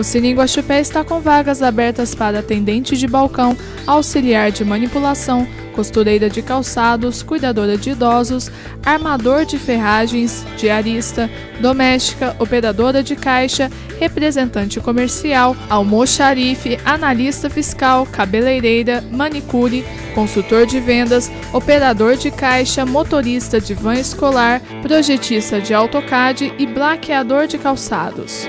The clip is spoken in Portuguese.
O Cine Guaxupé está com vagas abertas para atendente de balcão, auxiliar de manipulação, costureira de calçados, cuidadora de idosos, armador de ferragens, diarista, doméstica, operadora de caixa, representante comercial, almoxarife, analista fiscal, cabeleireira, manicure, consultor de vendas, operador de caixa, motorista de van escolar, projetista de AutoCAD e blaqueador de calçados.